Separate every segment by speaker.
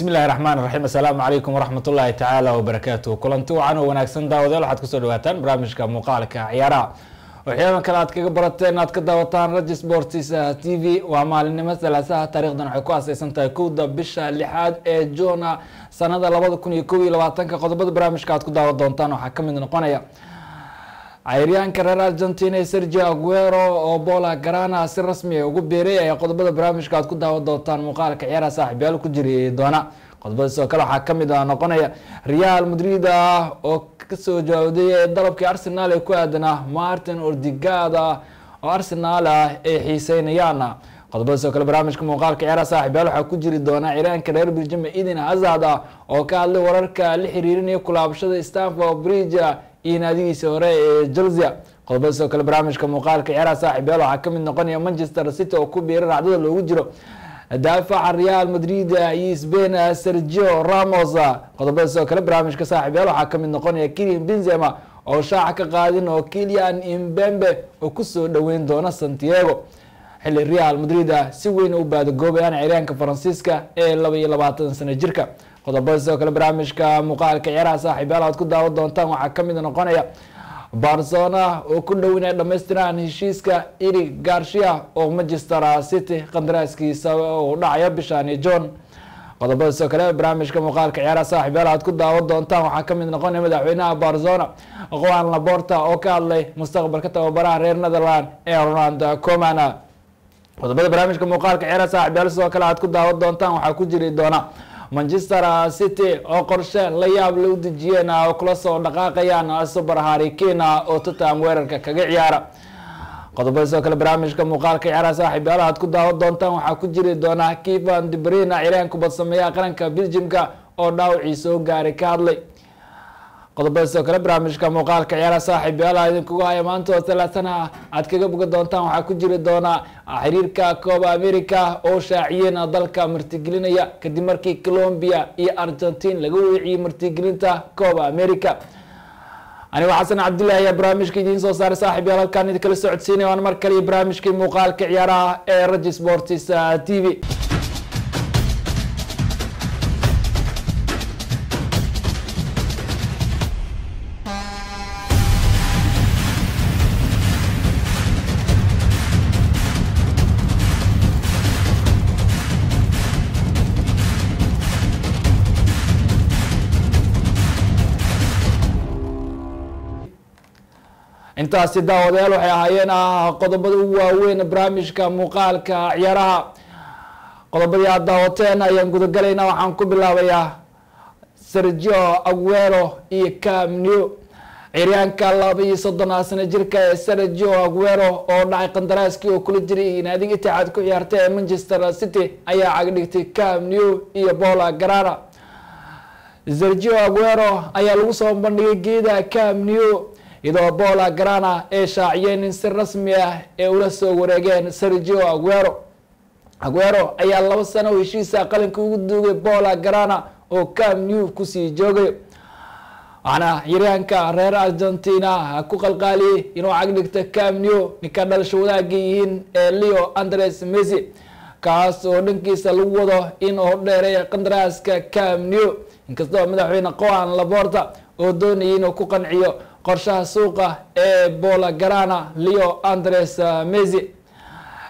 Speaker 1: bismi illahi raxmaan raxiim assalaamu calaykum waraxmat ullaahi tacaala wabarakaatu kulanti wacan oo wanaagsan daawadayaal waxaad ku soo dhawaataan barnaamijka muuqaalka ciyaaraha waxyaaba kale aad kaga barateen aad ka daawataan raji sports t v. Waa maalinimo salaasaha taarikhdan waxay ku aseysan tahay kowda bisha lixaad ee juna sanada labada kun iyo kow iyo labaatanka. Qodobada barnaamijka aad ku daawan doontaan waxaa ka mid noqonaya cayryaanka reer argentina ee sergio aguero oo bola garana si rasmi a ugu beeray ayaa qodobada barnaamijka aad ku daawan doontaan muuqaalka ciyaaraha saaxiibyaal ku jiri doona. Qodobada sidoo kale waxaa ka mid a noqonaya real madrid ah oo ka soo jawaabday dalabkii arsenal ee ku aadanaa martin ordigada oo arsenal ah ay xiiseynayaan. Qodobada sidoo kale barnaamijka muuqaalka ciyaaraha saaxiibyaal waxaa ku jiri doona ciyaanka reer belgium eden hazard ah oo ka hadlay wararka la xiriirinaya kulaabashada stanford bridge iyo naadigiisa hore ee chelsea. Qodobada sidoo kale barnaamijka muuqaalka ciyaaraha saaxiibyaal waxaa ka mid noqonaya manchester city oo ku biiray racdada loogu jiro daafaca real madrid iyo spain sergio ramos qodobada sidoo kale barnaamijka saaxiibyaal waxaa ka mid noqonaya kilian benzema oo shaaca ka qaadin oo kilian imbembe oo ku soo dhaweyn doona santiago. Xilli real madrid si weyn u baadagoobayaan ciyaanka faransiiska ee laba iyo labaatan sano jirka qodobada sidoo kale barnaamijka muuqaalka ciyaaraha saaxiibyaal aad ku daawan doontaan waxaa ka mid noqonaya barcelona oo ku dhow inay dhamaystiraan heshiiska iri garcia oo manchester city qandaraaskiisa uu dhacaya bishani john qodobada sidoo kale barnaamijka muuqaalka ciyaaraha saaxiibyaal aad ku daawan doontaan waxaa ka mid noqonaya madaxweynaha barcelona qoan laborta oo ka hadlay mustaqbalka tababaraha reer netherland ee ronald coman qodobada barnaamijka muuqaalka ciyaaraha saaxiibyaal sidoo kale aad ku daawan doontaan waxaa ku jiri doona manchester city oo qorshe la yaab la u dejiyeen oo kula soo dhaqaaqayaan super harikina oo tottenham weerarka kaga ciyaara. Qodobada sidoo kale barnaamijka muuqaalka ciyaaraha saaxiibyaal aad ku daawan doontaan waxaa ku jiri doona kivan debrina ciiraan kubad sameeyaha qaranka belgiumka oo dhaawacii soo gaaray ka hadlay qodobada sidoo kale barnaamijka muuqaalka ciyaaraha saaxiibyaal idinkugu haya maanta oo talaatana aad kaga boga doontaan. Waxaa ku jiri doona xiriirka kooba america oo shaaciyeen dalka martigelinaya kadib markii colombia iyo argentine laga weeciyey martigelinta kooba america anigo xasan cabdullahi ayaa barnaamijka idiin soo saaray saaxiibyaal halkaan idinkala socodsiinaya waan mar kale barnaamijkii muuqaalka ciyaaraha ee raji sports t v intaasi daawadayaal waxay ahaayeen qodobada ugu waaweyn barnaamijka muuqaalka ciyaaraha. Qodobadii aad daawateen ayaan gudagalaynaa waxaan ku bilaabayaa sergio aguero iyo camnew ciryaanka laba iyo soddon sano jirka ee sergio aguero oo dhacay qandaraaskii oo kula jiray naadiga itixaad ku ciyaarta ee manchester city ayaa cagdhigtay camnew iyo bola garana sergio aguero ayaa lagu soo bandhigay geeda camnew iyadoo bola garana ee shaaciyeen in si rasmi ah ee ula soo wareegeen sergio aguero. Aguero ayaa laba sano heshiisa qalinka ugu duugay bola garana oo cam new ku sii joogay. Waxaana yaryaanka reer argentina ku qalqaaliyey inuu cagdhigta cam new ninka dhalasho wadaaga yihiin ee leo andres messi kaas oo dhankiisa lagu wado in uu dheeray qandaraaska cam new inkastoo madaxweyne qoan laborta oo doonayay inuu ku qanciyo qorshaha suuqa ee bola garana leo andres messi.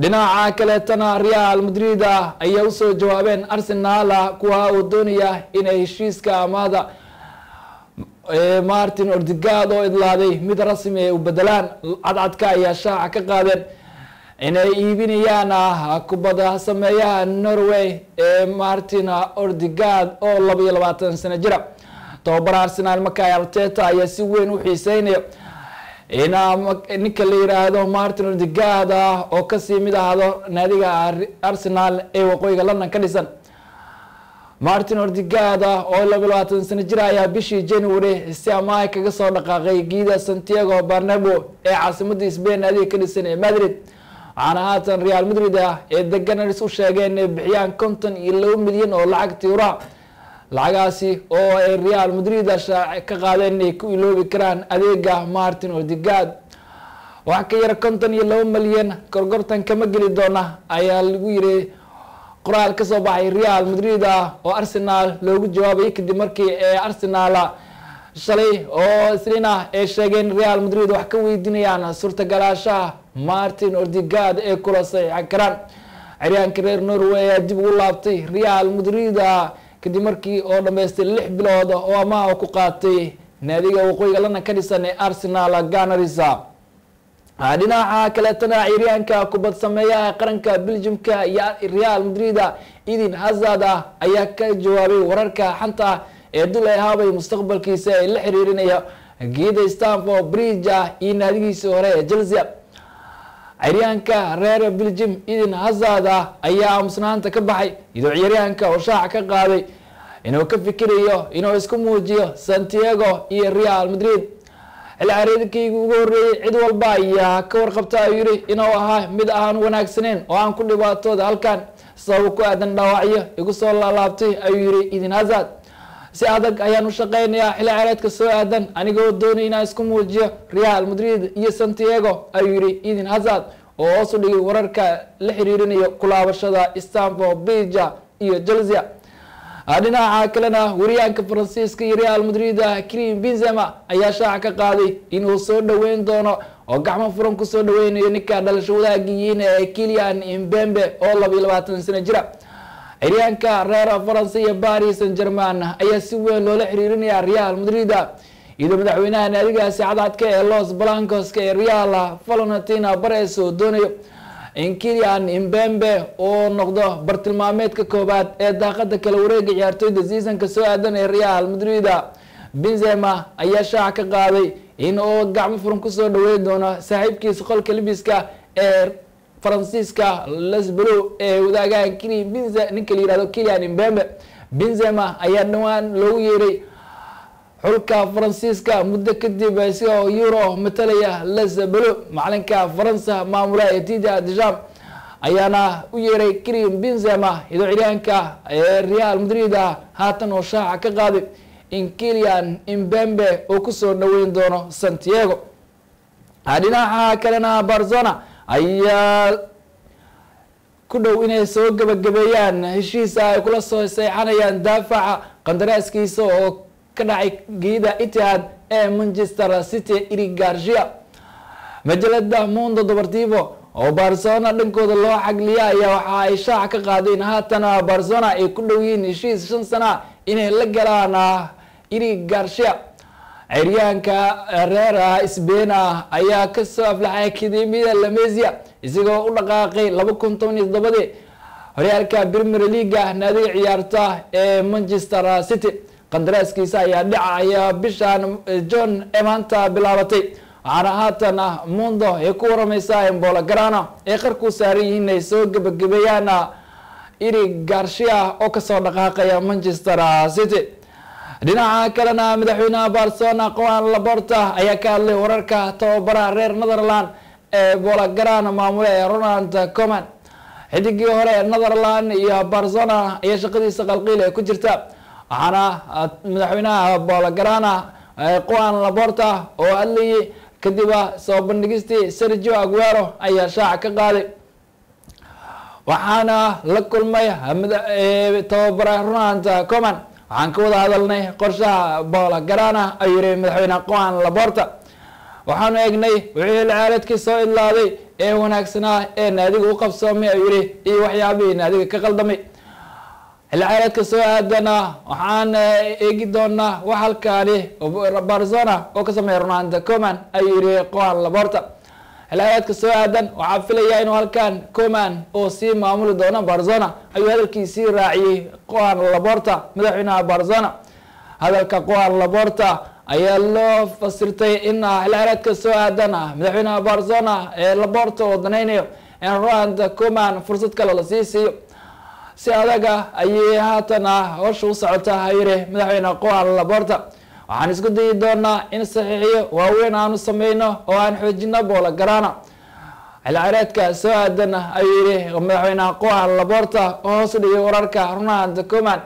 Speaker 1: Dhinaca kaleetana real madrid ayaa u soo jawaabeen arsenal kuwa uu doonaya inay heshiiska amaada martin ordigad oo idlaaday. Mid rasmi ay u bedelaan cadcadka ayaa shaaca ka qaadeen. Inay iibinayaan kubada sameeyaha norway ee martin ordigad oo laba iyo labaatan sano jira tababara arsenal markaa arteta ayaa si weyn u xiiseynaya. In ninka la yiraahdo martin ordigad oo ka sii mid ahdo naadiga arsenal ee waqooyiga london ka dhisan. Martin ordigad oo laba labaatan sano jir ayaa bishii january si amaah kaga soo dhaqaaqay giida santiago barnabo ee caasimada spain naadiga ka dhisan ee madrid. Waxaana haatan real madrid ee deganars u sheegeen inay bixiyaan konton iyo laba milyan oo lacag tiura lacagaasi oo ay real madrid ka qaadeen inay ku iloobi karaan adeega martin ordigad wax ka yara konton iyo laba milyan gorgortan kama geli doona ayaa lagu yiri qoraal ka soo baxay real madrid ah oo arsenal loogu jawaabay kadib markii ee arsenal shalay oo isniina ay sheegeen real madrid wax ka weydiinayaan suurtagalaashaha martin ordigad ee kula saxiixan karaan. Ciryaanka reer norway ayaa dib ugu laabtay real madrid kadib markii oo dhamaystay lix bilood oo amaha ku qaatay naadiga waqooyiga lana ka dhisan ee arsenal ganarisa dhinaca kaleetana ciryaanka kubad sameeyaha qaranka belgiumka iyo real madrid eden hazard ayaa ka jawaabay wararka xanta ee dul ay haabay mustaqbalkiisa ee la xiriirinaya geeda stanford bridge iyo naadigiisii hore ee chelsea ciryaanka reer belgium eden hazard ayaa aamusnaanta ka baxay. Iyadoo ciryaanka oo shaaca ka qaaday. Inuu ka fikirayo inuu isku muujiyo santiago iyo real madrid. Xilli cariirkayga ugu horreeyey cid walba ayaa ka warqabta ayuu yihi inuu ahaa mid aan wanaagsaneyn oo aan ku dhibaatooda halkan sabab ku aadan dhaawacyo igu soo laalaabtay ayuu yihi eden hazard si adag ayaan u shaqeynayaa xilli ciyaareedka soo aadan anigoo doonay inaan isku muujiyo real madrid iyo santiago ayuu yihi eden hazard oo hoos u dhigay wararka la xiriirinayo kulaabashada stanford bridge iyo chelsea. Dhinaca kalena wariyaanka faransiiska iyo real madrid crim benzema ayaa shaaca ka qaaday inuu soo dhaweyn doono oo gacmo furan ku soo dhaweynayo ninka dhalasho wadaagiyiin ee kilian imbembe oo laba iyo labaatan sano jira ciryaanka reer faransa iyo paris san german ayaa si weyn loola xiriirinaya real madrid. Iyadoo madaxweynaha naadigaasi cadcadka ee los blancos ee real valentina bares oo doonayo in kilian imbembe uu noqdo bartilmaameedka koobaad ee daaqada kala wareega ciyaartoyda seasonka soo aadan ee real madrid. Benzema ayaa shaaca ka qaaday in uu gacmo furan ku soo dhaweyn doono saaxiibkiisa qolka libiska ee faransiiska lesbelo ee wadaagaan kili benze ninka la yihahdo kilian imbembe benzema ayaa dhawaan loogu yeeray xulka faransiiska muddo kadib isagoo euro matalaya lesbelo macalinka faransa maamula ee tida desham ayaana u yeeray krim benzema iyadoo ciryaanka ee real madrid haatan oo shaaca ka qaaday in kilian imbembe uu ku soo dhaweyn doono santiago. Dhinaca kalena barzona ayaa ku dhow inay soo gabagabeeyaan heshiisa ay kula soo seexanayaan daafaca qandaraaskiisa oo ka dhacay geeda itihad ee manchester city iri garcia. Majalada mundo deportivo oo barcelona dhankooda loo xagliya ayaa waxa ay shaaca ka qaadeen. Haatan barcelona ay ku dhow yihiin heshiis shan sana inay la galaan iri ciryaanka reer sbain ayaa ka soo aflaxay akademiyada lamesia isagoo u dhaqaaqay laba kun toban iyo todobadii horyaalka premier leaga naadiga ciyaarta ee manchester city. Qandaraaskiisa ayaa dhacaya bishan john ee maanta bilaabatay. Waxaana haatan mundo ay ku waramaysaa embola garana ee qarku saaran yihiin ay soo gebagabeeyaan iri garcia oo ka soo dhaqaaqaya manchester city dhinaca kalena madaxweynaha barcelona qoan laborta ayaa ka hadlay wararka tababaraha reer netherland ee bolagarana maamule ee ronald coman xidigii hore netherland iyo barcelona ayaa shaqadiisa qalqiil ee ku jirta. Waxaana madaxweynaha bolagarana qoan laborta oo hadlayay kadib soo bandhigistii sergio aguero ayaa shaaca ka qaaday. Waxaana la kulmay tababare ronald coman waxaan ka wada hadalnay qorshaha bola garana ayuu yihi madaxweyne qoan laborta waxaanu eegnay wixii lacaaladkii soo idlaaday ee wanaagsanaa ee naadiga u qabsoomay ayuu yihi iyo waxyaabihii naadiga ka qaldamay. Xilcaaladka soo aadana waxaan eegi doonaa wax halkaani barzona oo ka sameeya ronald coman ayuu yihi qoan laborta xilcaaladka soo aadan waxaa filaya inuu halkan coman oo sii maamuli doono barzona ayuu hadalkiisii raaciyey qoan laborta madaxweynaha barzona hadalka qoan laborta ayaa loo fasirtay in xilcaaladka soo aadan madaxweynaha barzona ee laborta oo danaynayo in ronald coman fursad kale la sii siiyo. Si adaga ayay haatan howsha u socota hayiri madaxweyne qoan laborta waxaan isku dayi doonaa in saxiixiyo waaweyn aanu sameyno oo aan xoojino boola garana xilcaareedka soo aadan ayuu yihi madaxweyne qoan laborta oo hoos dhigay wararka ronald coman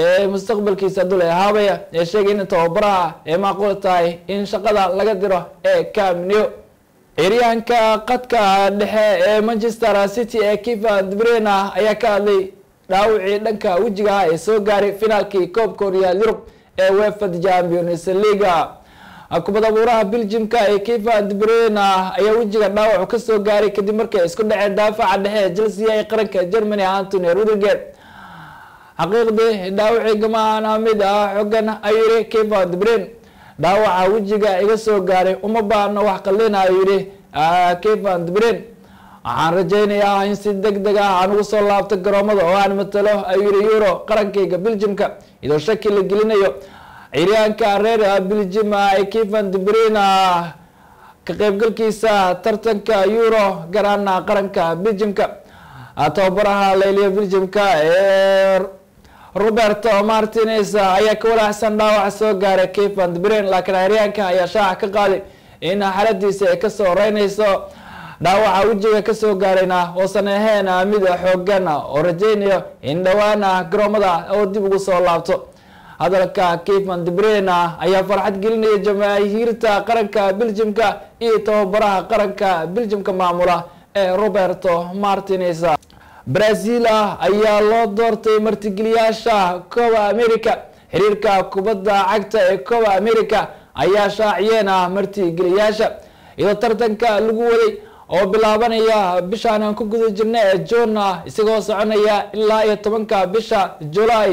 Speaker 1: ee mustaqbalkiisa dul ee haabaya ee sheegay in tababaraha ee macquul tahay in shaqada laga diro ee camneo ciryaanka qadka dhexe ee manchester city ee kifa dbrena ayaa ka hadlay dhaawacii dhanka wejiga ah ee soo gaaray finaalkii koobka horyaal yurub ee wefad champions leaga kubad abuuraha beljimka ee kifa dbrena ayaa wejiga dhaawacu ka soo gaaray kadib markay isku dhaceen daafaca dhexe ee chelsea ee qaranka germany antony rudiger. Xaqiiqdii dhaawacii gamaana mid ah xogan ayuu yihi kifa dbren dhaawaca wejiga iga soo gaaray uma baahno wax qalina ayuu yihi kifa dbren waxaan rajaynayaa in si deg deg ah aan ugu soo laabto garoomada oo aan matalo ayuu yihi euro qarankayga beljimka iyadoo shaki la gelinayo ciryaanka reer beljim ee kivan debrina ka qaybgalkiisa tartanka euro garaana qaranka beljimka tababaraha layliya beljimka ee roberto martinez ayaa ka walaacsan dhaawac soo gaaray kivan debrin laakiin ciryaanka ayaa shaaca ka qaaday in xaaladiisa ay ka soo horeyneyso dhaawaca wejiga ka soo gaarayna oosan ahayn mid xoogan oo rajaynayo in dhawaana garoomada oo dib ugu soo laabto. Hadalka kivan debrena ayaa farxad gelinaya jamaahiirta qaranka beljimka iyo tababaraha qaranka beljimka maamula ee roberto martinez. Brazil ayaa loo doortay martigeliyaasha coba america. Xiriirka kubadda cagta ee coba america ayaa shaaciyeena martigeliyaasha iyadoo tartanka lagu waday oo bilaabanaya bishaan aan ku guda jirna ee juna isagoo soconaya ilaa iyo tobanka bisha julay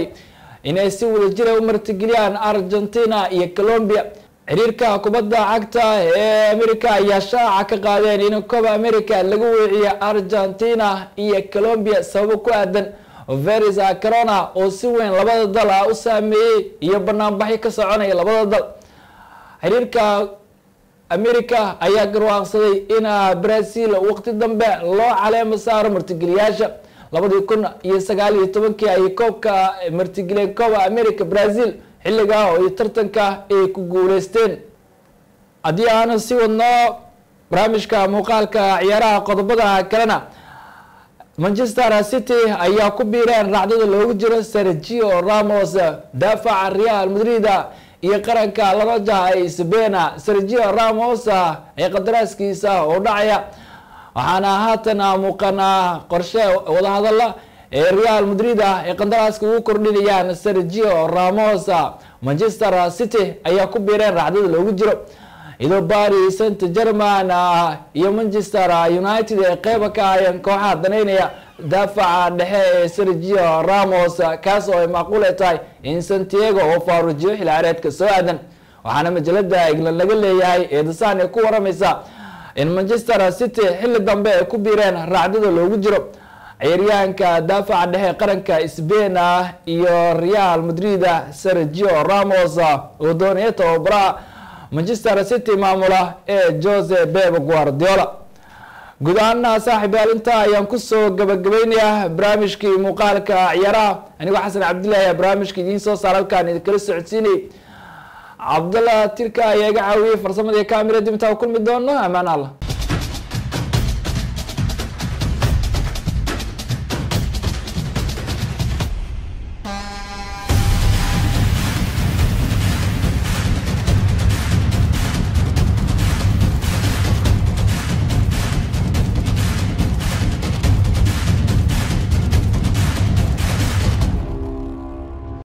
Speaker 1: inay si wada jira u martigeliyaan argentina iyo colombia. Xiriirka kubadda cagta ee america ayaa shaaca ka qaadeen in coba america lagu weeciyo argentina iyo colombia sababo ku aadan. Veris corona oo si weyn labada dal ah u saameeyey iyo banaanbaxyo ka soconaya labada dal. Xiriirka america ayaa garwaaqsaday in brazil waqti dambe loo caleemo saaro martigeliyaasha labadii kun iyo sagaal iyo tobankii ayay koobka martigeleen coba america brazil xilligaa oo tartanka ay ku guuleysteen. Haddii aanu sii wadno barnaamijka muuqaalka ciyaaraha qodobada kalena manchester city ayaa ku biireen raacdada loogu jiro sergio ramos daafaca real madrid iyo qaranka larajaha ee sbena sergio ramos ee qadaraaskiisa oo dhacaya. Waxaana haatan muuqanaa qorshe wadahadala ee real madrid ee qandaraaska ugu kordhinayaan sergio ramos manchester city ayaa ku biireen raacdada loogu jiro. Iyadoo paris saint german iyo manchester united ay qeyba ka ahayeen kooxaha daneynaya daafaca dhexe ee sergio ramos kaas oo ay macquule tahay in santiago oo faarujiyo xil caareedka soo aadan waxaana majalada england laga leeyahay ee ay ku waramaysa in manchester city xilli dambe ay ku biireen raacdada loogu jiro ciyaaryahanka daafaca dhexe qaranka sbain iyo real madrid sergio ramos oo doonaya tababaraha manchester city maamula ee jose beb guardiola guud ahaana saaxiib yaalinta ayaan ku soo gabagabaynayaa barnaamijkii muuqaalka ciyaaraha anigoo xasan cabdillahi ayaa barnaamijka idiin soo saar halkaan idinkala socodsiinayay cabdalla tirka ayaa iga caawiyey farsamadii kamira dib intaa kulmi doono. Amaan allah